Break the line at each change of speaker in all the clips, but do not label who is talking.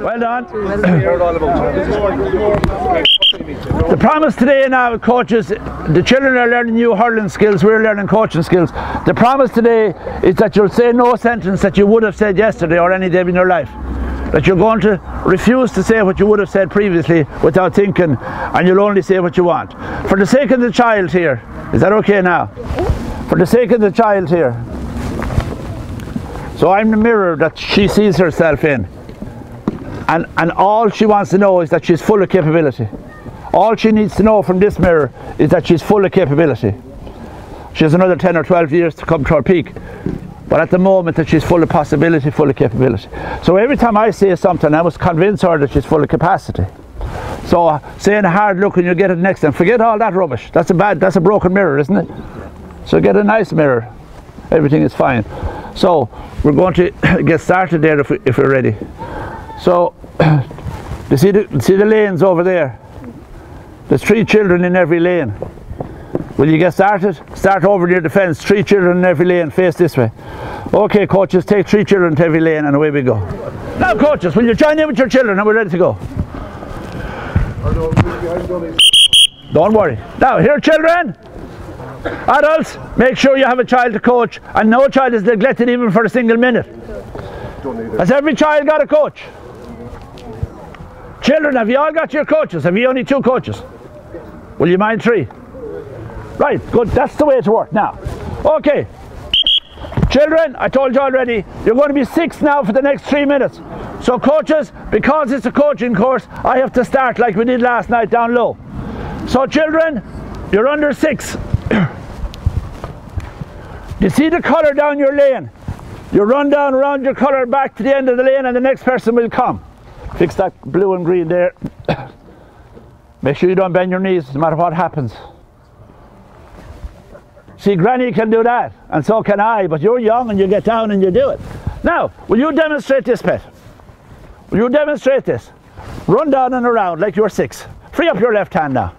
Well done. The promise today now, coaches, the children are learning new hurling skills, we're learning coaching skills. The promise today is that you'll say no sentence that you would have said yesterday or any day in your life. That you're going to refuse to say what you would have said previously without thinking, and you'll only say what you want. For the sake of the child here, is that okay now? For the sake of the child here. So I'm the mirror that she sees herself in. And, and all she wants to know is that she's full of capability. All she needs to know from this mirror is that she's full of capability. She has another 10 or 12 years to come to her peak. But at the moment that she's full of possibility, full of capability. So every time I say something, I must convince her that she's full of capacity. So uh, saying a hard look and you get it next time. Forget all that rubbish. That's a bad, that's a broken mirror, isn't it? So get a nice mirror. Everything is fine. So we're going to get started there if, we, if we're ready. So, you see the, see the lanes over there? There's three children in every lane. Will you get started? Start over near the fence. Three children in every lane. Face this way. Okay, coaches, take three children to every lane and away we go. Now, coaches, will you join in with your children and we're ready to go? Don't worry. Now, here, children. Adults, make sure you have a child to coach and no child is neglected even for a single minute. Has every child got a coach? Children, have you all got your coaches? Have you only two coaches? Will you mind three? Right, good. That's the way to work now. Okay. Children, I told you already, you're going to be six now for the next three minutes. So coaches, because it's a coaching course, I have to start like we did last night down low. So children, you're under six. you see the colour down your lane? You run down around your colour back to the end of the lane and the next person will come. Fix that blue and green there. Make sure you don't bend your knees no matter what happens. See, Granny can do that, and so can I, but you're young and you get down and you do it. Now, will you demonstrate this, pet? Will you demonstrate this? Run down and around like you're six. Free up your left hand now.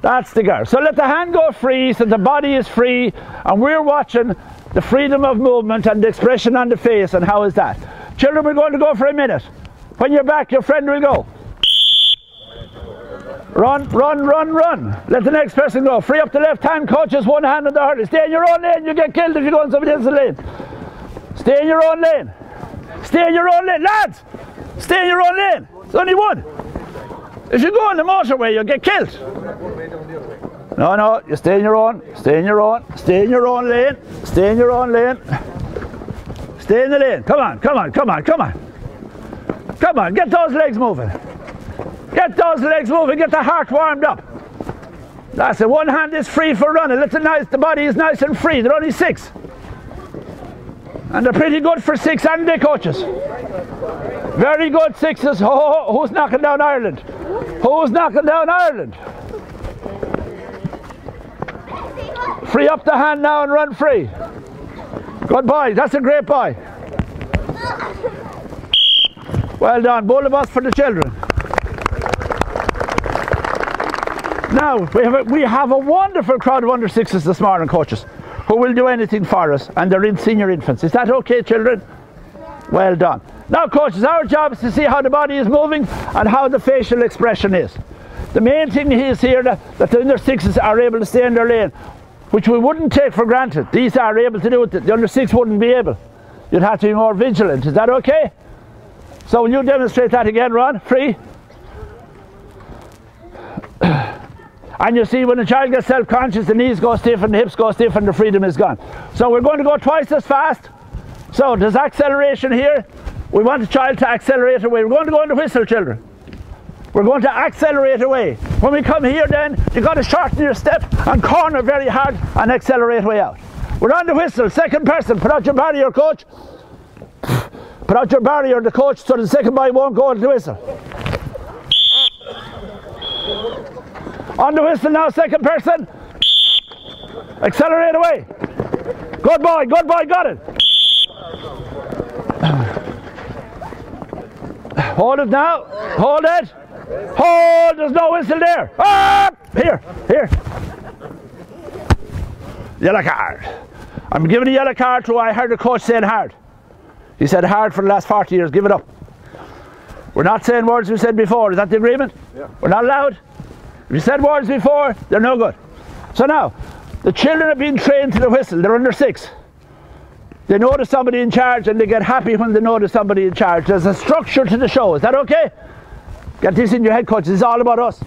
That's the girl. So let the hand go free so the body is free, and we're watching the freedom of movement and the expression on the face, and how is that? Children, we're going to go for a minute. When you're back, your friend will go. Run, run, run, run. Let the next person go. Free up the left hand, coaches, one hand on the hurley. Stay in your own lane, you get killed if you go in somebody else's lane. Stay in your own lane. Stay in your own lane. Lads, stay in your own lane. It's only one. If you go on the motorway, you'll get killed. No, no, you stay in your own, stay in your own, stay in your own lane, stay in your own lane. Stay in the lane. Come on, come on, come on, come on. Come on, get those legs moving. Get those legs moving, get the heart warmed up. That's it. One hand is free for running. Let the, nice, the body is nice and free. They're only six. And they're pretty good for six, aren't they, coaches? Very good sixes. Oh, who's knocking down Ireland? Who's knocking down Ireland? Free up the hand now and run free. Good boy. That's a great boy. Well done. Bualadh bos for the children. Now, we have, a, we have a wonderful crowd of under sixes this morning, coaches, who will do anything for us, and they're in senior infants. Is that okay, children? Well done. Now, coaches, our job is to see how the body is moving and how the facial expression is. The main thing is here that, that the under sixes are able to stay in their lane, which we wouldn't take for granted. These are able to do it, the under six wouldn't be able. You'd have to be more vigilant. Is that okay? So, will you demonstrate that again, Ron? Free? And you see, when a child gets self-conscious, the knees go stiff and the hips go stiff and the freedom is gone. So we're going to go twice as fast. So there's acceleration here. We want the child to accelerate away. We're going to go into whistle, children. We're going to accelerate away. When we come here then, you've got to shorten your step and corner very hard and accelerate way out. We're on the whistle. Second person, put out your barrier, coach. Put out your barrier, the coach, so the second boy won't go into the whistle. On the whistle now, second person. Accelerate away. Good boy, good boy, got it. Hold it now. Hold it. Hold, there's no whistle there. Up! Here, here. Yellow card. I'm giving a yellow card to I heard the coach saying hard. He said hard for the last 40 years, give it up. We're not saying words we said before. Is that the agreement?
Yeah.
We're not allowed. If you said words before, they're no good. So now, the children are being trained to the whistle. They're under six. They notice somebody in charge and they get happy when they notice somebody in charge. There's a structure to the show. Is that okay? Get this in your head, coach. This is all about us.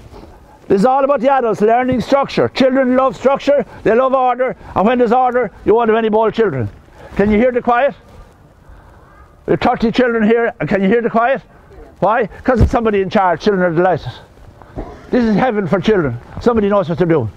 This is all about the adults learning structure. Children love structure, they love order, and when there's order, you won't have any bold children. Can you hear the quiet? There are 30 children here, and can you hear the quiet? Why? Because it's somebody in charge. Children are delighted. This is heaven for children. Somebody knows what they're doing.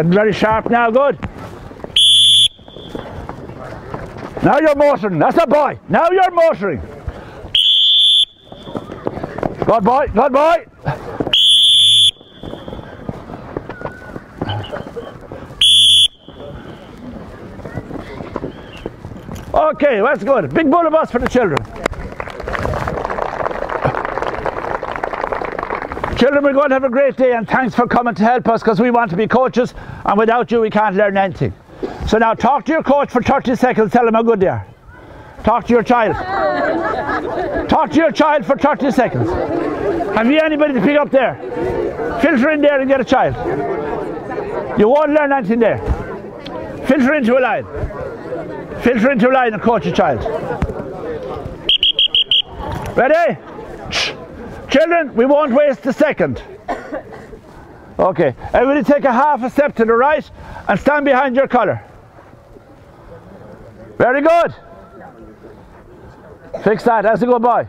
Getting very sharp now, good. Now you're motoring, that's a boy. Now you're motoring. Good boy, good boy. Okay, that's good. Big bualadh bos for the children. Children, we're going to have a great day and thanks for coming to help us because we want to be coaches and without you we can't learn anything. So now talk to your coach for 30 seconds, tell him how good they are. Talk to your child. talk to your child for 30 seconds. Have you anybody to pick up there? Filter in there and get a child. You won't learn anything there. Filter into a line. Filter into a line and coach your child. Ready? Children, we won't waste a second. Okay, everybody take a half a step to the right and stand behind your colour. Very good. Fix that, that's a good boy.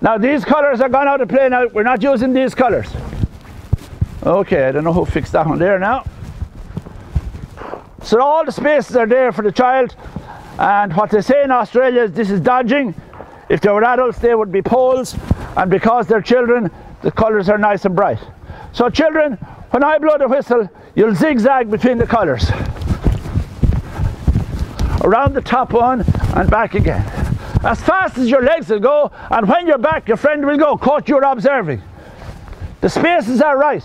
Now these colours are gone out of play now, we're not using these colours. Okay, I don't know who fixed that one there now. So all the spaces are there for the child and what they say in Australia is this is dodging. If they were adults they would be poles and because they're children the colours are nice and bright. So children, when I blow the whistle you'll zigzag between the colours. Around the top one and back again. As fast as your legs will go and when you're back your friend will go. Coach you're observing. The spaces are right.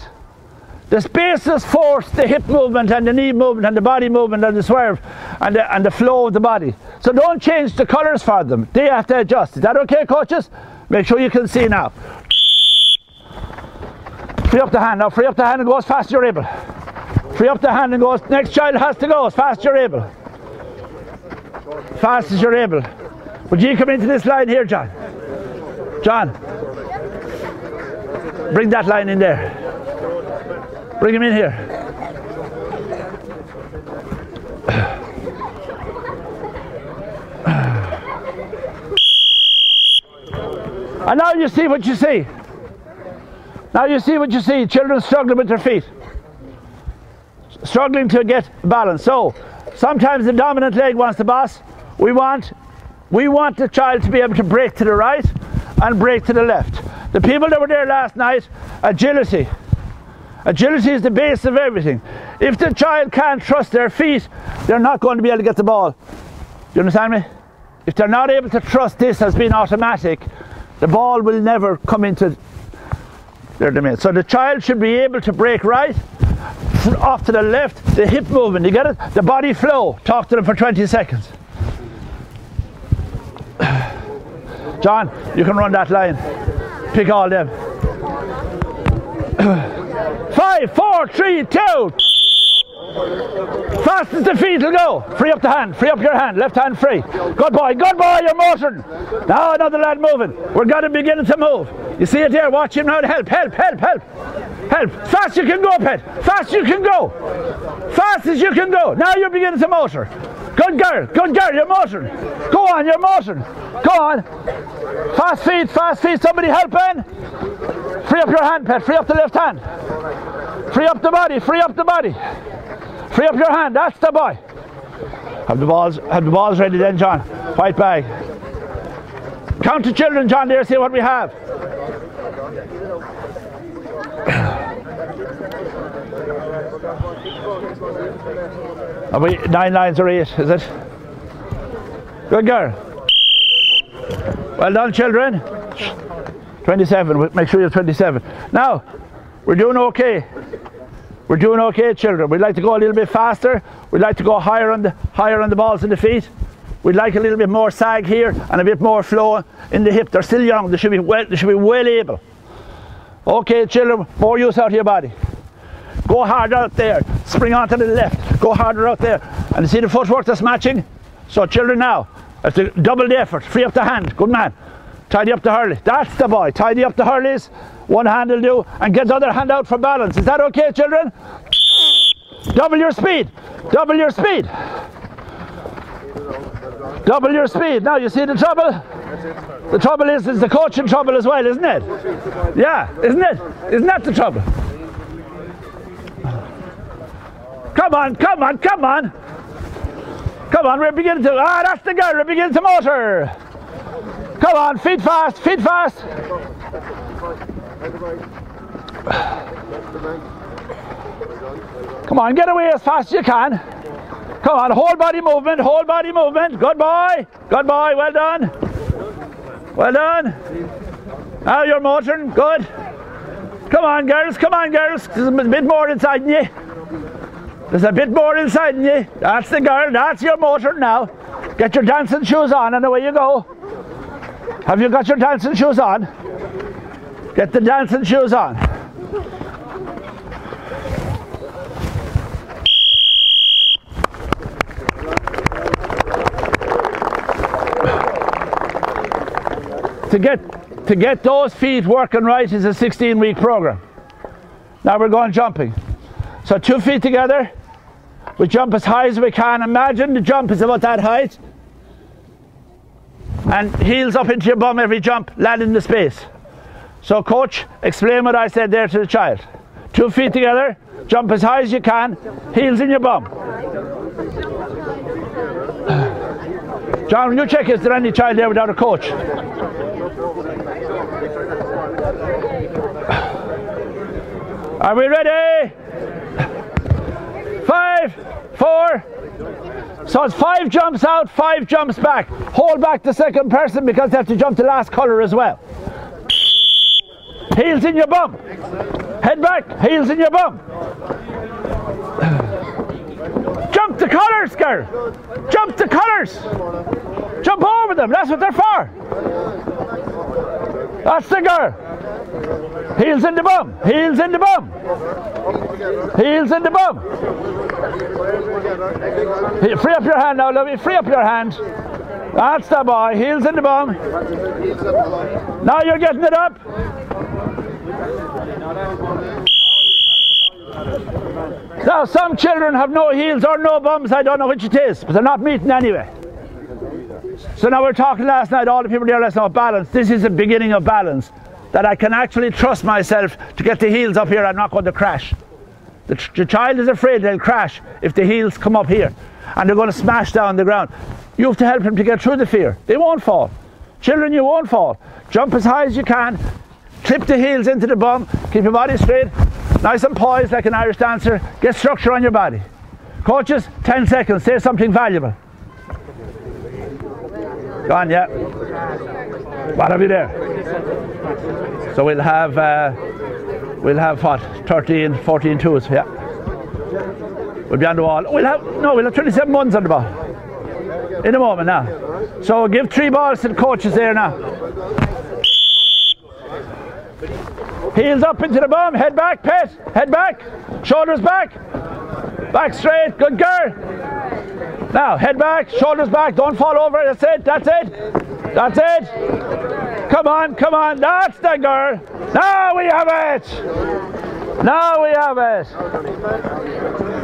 The spaces force the hip movement and the knee movement and the body movement and the swerve and the, and the flow of the body. So don't change the colours for them. They have to adjust. Is that okay, coaches? Make sure you can see now. Free up the hand. Now free up the hand and go as fast as you're able. Free up the hand and go as next child has to go as fast as you're able. Fast as you're able. Would you come into this line here, John? John. Bring that line in there. Bring him in here. And now you see what you see. Now you see what you see. Children struggling with their feet. Struggling to get balance. So sometimes the dominant leg wants the boss. We want we want the child to be able to break to the right and break to the left. The people that were there last night, agility. Agility is the base of everything. If the child can't trust their feet, they're not going to be able to get the ball. Do you understand me? If they're not able to trust this as being automatic, the ball will never come into their domain. So the child should be able to break right, off to the left, the hip movement, you get it? The body flow. Talk to them for 20 seconds. John, you can run that line. Pick all them. Five, four, three, two. Fast as the feet will go. Free up the hand. Free up your hand. Left hand free. Good boy. Good boy. You're motoring. Now another lad moving. We're going to begin to move. You see it there. Watch him now. Help. Help. Help. Help. Help. Fast you can go, Pet. Fast you can go. Fast as you can go. Now you're beginning to motor. Good girl. Good girl. You're motoring. Go on. You're motoring. Go on. Fast feet. Fast feet. Somebody help in. Free up your hand, Pet. Free up the left hand. Free up the body. Free up the body. Free up your hand, that's the boy. Have the balls have the balls ready then, John. White bag. Count the children, John, there, see what we have. Are we nine lines or eight, is it? Good girl. Well done, children. 27, make sure you're 27. Now, we're doing okay. We're doing okay, children. We'd like to go a little bit faster. We'd like to go higher on the higher on the balls and the feet. We'd like a little bit more sag here and a bit more flow in the hip. They're still young. They should be well. They should be well able. Okay, children. More use out of your body. Go hard out there. Spring onto the left. Go harder out there. And you see the footwork that's matching. So, children, now that's a double the effort. Free up the hand. Good man. Tidy up the hurley. That's the boy. Tidy up the hurleys. One hand will do. And get the other hand out for balance. Is that okay, children? Double your speed. Double your speed. Double your speed. Now, you see the trouble? The trouble is, is the coach in trouble as well, isn't it? Yeah, isn't it? Isn't that the trouble? Come on, come on, come on. Come on, we're beginning to. Ah, that's the girl. We're beginning to motor. Come on, feet fast, feet fast. Come on, get away as fast as you can. Come on, whole body movement, whole body movement. Good boy, good boy, well done. Well done. Now you're motoring, good. Come on, girls, come on, girls. There's a bit more inside you. There's a bit more inside you. That's the girl, that's your motor now. Get your dancing shoes on and away you go. Have you got your dancing shoes on? Get the dancing shoes on. to get to get those feet working right is a 16 week program. Now we're going jumping. So two feet together. We jump as high as we can. Imagine the jump is about that height. And heels up into your bum every jump, land in the space. So coach, explain what I said there to the child. Two feet together, jump as high as you can, heels in your bum. John, you check is there any child there without a coach? Are we ready? Five, four. So it's five jumps out, five jumps back. Hold back the second person because they have to jump the last colour as well. Heels in your bum. Head back, heels in your bum. Jump the colours, girl. Jump the colours. Jump over them. That's what they're for. That's the girl. Heels in the bum. Heels in the bum. Heels in the bum. Free up your hand now, lovey. Free up your hand. That's the boy. Heels in the bum. Now you're getting it up. Now some children have no heels or no bums. I don't know which it is, but they're not meeting anyway. So now we're talking last night, all the people there last night, balance. This is the beginning of balance. That I can actually trust myself to get the heels up here, I'm not going to crash. The, the child is afraid they'll crash if the heels come up here and they're going to smash down the ground. You have to help them to get through the fear. They won't fall. Children, you won't fall. Jump as high as you can, clip the heels into the bum, keep your body straight, nice and poised like an Irish dancer, get structure on your body. Coaches, 10 seconds, say something valuable. Go on, yeah. What have you there? So we'll have uh, we'll have what 13, 14 twos, yeah. We'll be on the wall. We'll have no, we'll have 27 ones on the ball. In a moment now. So give three balls to the coaches there now. Heels up into the bum, head back, pet, head back, shoulders back, back straight, good girl. Now, head back, shoulders back, don't fall over, that's it, that's it, that's it. Come on, come on, that's the girl. Now we have it. Now we have it.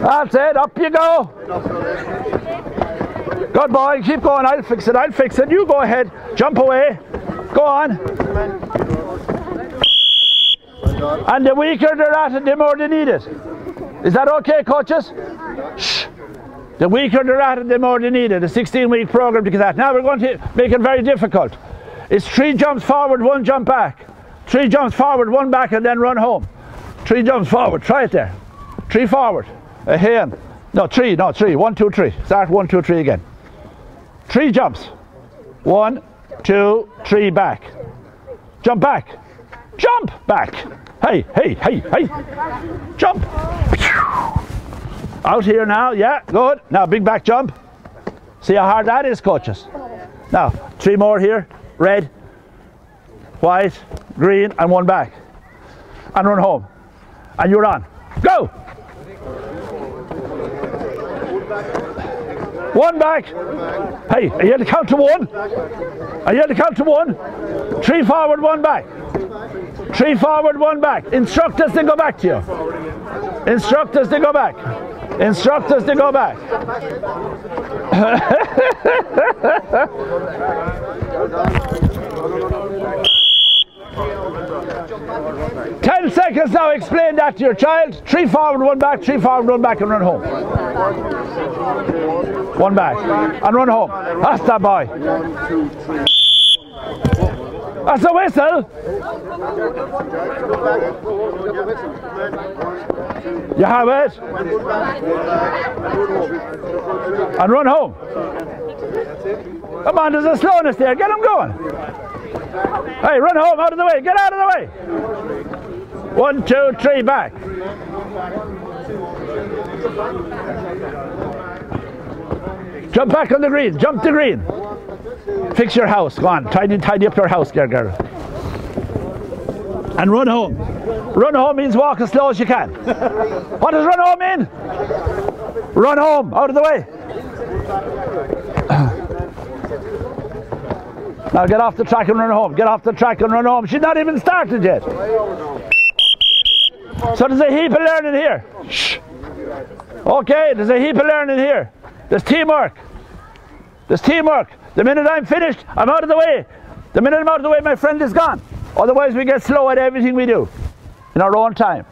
That's it, up you go. Good boy, keep going, I'll fix it, I'll fix it. You go ahead, jump away, go on. And the weaker they're at it, the more they need it. Is that okay, coaches? Shh. The weaker they're at it, the more they need it. A 16 week program to get that. Now we're going to make it very difficult. It's three jumps forward, one jump back. Three jumps forward, one back, and then run home. Three jumps forward. Try it there. Three forward. A hand. No, three, no, three. One, two, three. Start one, two, three again. Three jumps. One, two, three, back. Jump back. Jump back. Hey, hey, hey, hey. Jump. Out here now. Yeah, good. Now, big back jump. See how hard that is, coaches. Now, three more here. Red, white, green, and one back. And run home. And you're on. Go! One back. Hey, are you to count to one? Are you to count to one? Three forward, one back. Three forward, one back. Instruct us to go back to you. Instruct us to go back. Instruct us to go back. Ten seconds now, explain that to your child. Three forward, one back, three forward, one back, and run home. One back. And run home. That's that boy. Ah, That's a whistle. You have it. And run home. Come on, there's a slowness there. Get him going. Hey, run home, out of the way. Get out of the way. One, two, three, back. Jump back on the green. Jump the green. Fix your house. Go on. Tidy, tidy up your house, girl, girl. And run home. Run home means walk as slow as you can. what does run home mean? Run home. Out of the way. Now get off the track and run home. Get off the track and run home. She's not even started yet. So there's a heap of learning here. Shh. Okay, there's a heap of learning here. There's teamwork. There's teamwork. The minute I'm finished, I'm out of the way. The minute I'm out of the way, my friend is gone. Otherwise, we get slow at everything we do in our own time.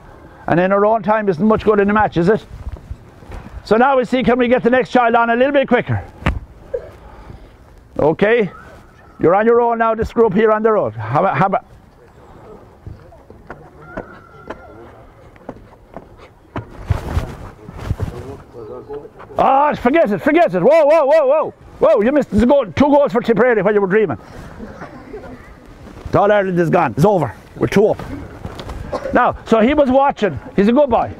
And in our own time isn't much good in the match, is it? So now we see, can we get the next child on a little bit quicker? Okay. You're on your own now, this group here on the road. How, how about? Ah, oh, forget it, forget it. Whoa, whoa, whoa, whoa. Whoa, you missed the goal, two goals for Tipperary while you were dreaming. All Ireland is gone. It's over. We're two up. Now, so he was watching. He's a good boy.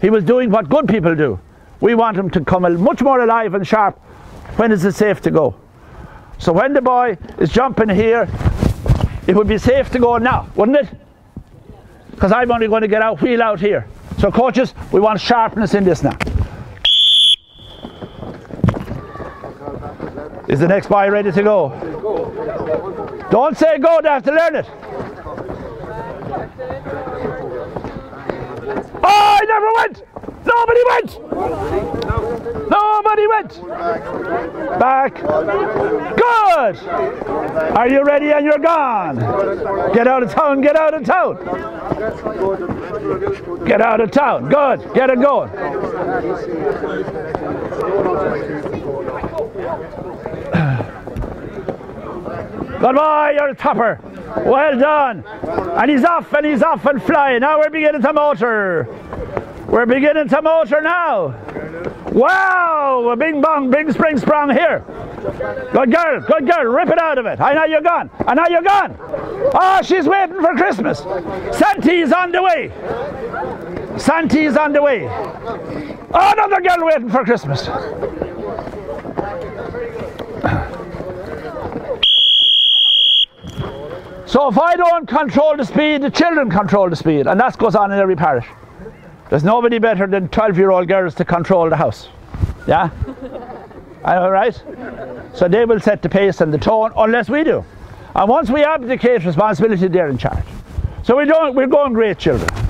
He was doing what good people do. We want him to come much more alive and sharp. When is it safe to go? So when the boy is jumping here, it would be safe to go now, wouldn't it? Because I'm only going to get out, wheel out here. So coaches, we want sharpness in this now. Is the next boy ready to go? Don't say go, they have to learn it. Oh, I never went! Nobody went! Nobody went! Back. Good! Are you ready and you're gone? Get out of town, get out of town! Get out of town. Good. Get it going. Goodbye, you're a topper. Well done. And he's off and he's off and flying. Now we're beginning to motor. We're beginning to motor now. Wow, a bing bong, bing spring sprung here. Good girl, good girl, rip it out of it. I know you're gone. I know you're gone. Oh, she's waiting for Christmas. Santi's on the way. Santi's on the way. Another girl waiting for Christmas. So if I don't control the speed, the children control the speed, and that goes on in every parish. There's nobody better than 12 year old girls to control the house. Yeah? All right? So they will set the pace and the tone unless we do. And once we abdicate responsibility, they're in charge. So we don't, we're going great children.